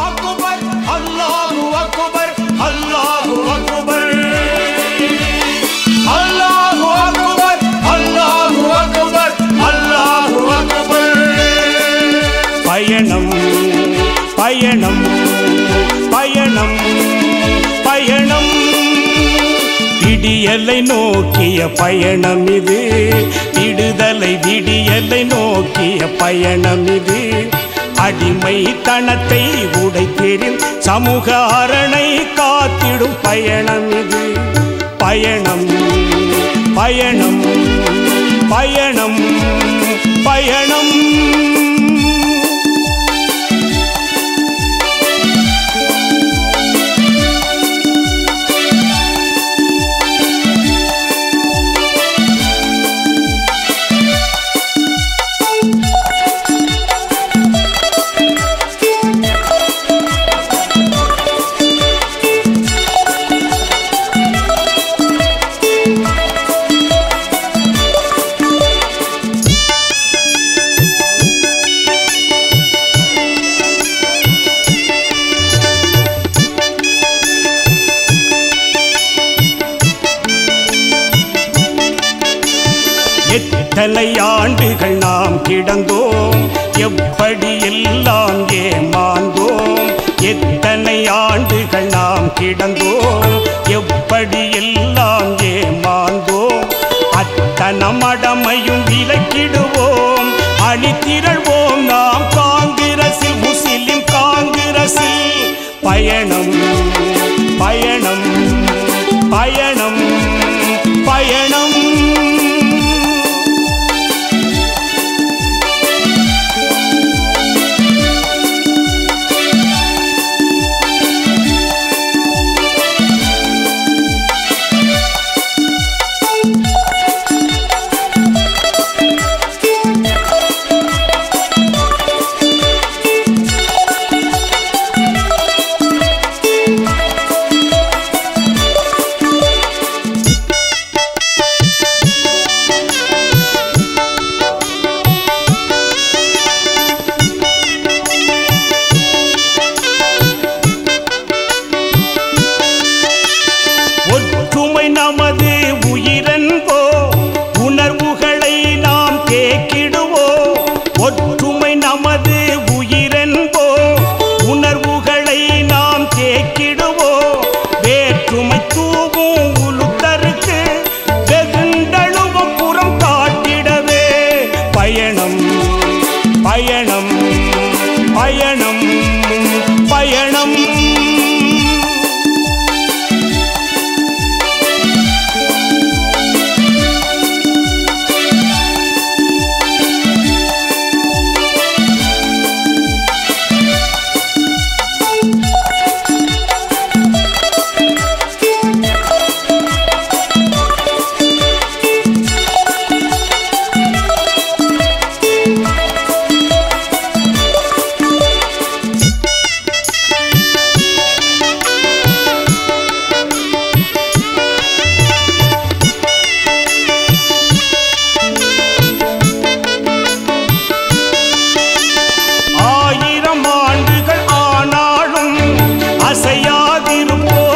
அக்குபர் அல்லாஹு அக்குபர் அல்லாஹு அக்குபர் அல்லாஹு அக்குபர் அல்லாஹு அக்குபர் அல்லாஹு அக்குபர் நோக்கிய பயணம் இது. விடுதலை விடியலை நோக்கிய பயணம் இது. அடிமை தனத்தை உடைத்தெறின் சமூக அரணை காத்திடும் பயணம் இது. பயணம் பயணம் பயணம் பயணம். எத்தனை ஆண்டுகள் நாம் கிடந்தோம்? எப்படி எல்லாம் ஏமாந்தோம்? எத்தனை ஆண்டுகள் நாம் கிடந்தோம்? எப்படி எல்லாம் ஏமாந்தோம்? அத்தன மடமையும் விலக்கிடுவோம். அணித்திரள்வோம் நாம் காங்கிரசில் முஸ்லிம் காங்கிரசில். பயணம் இவை நமது உயிரன்போ உணர்வுகளை நாம் கேக்கிடுவோ ஒற்றுமை நமது உயிரன்போ உணர்வுகளை நாம் கேக்கிடுவோ வேற்றுமை தூவும் உளுத்தருக்கு வெகுண்டழுவும் புறம் காட்டிடவே. பயணம் பயணம் பயணம். ir por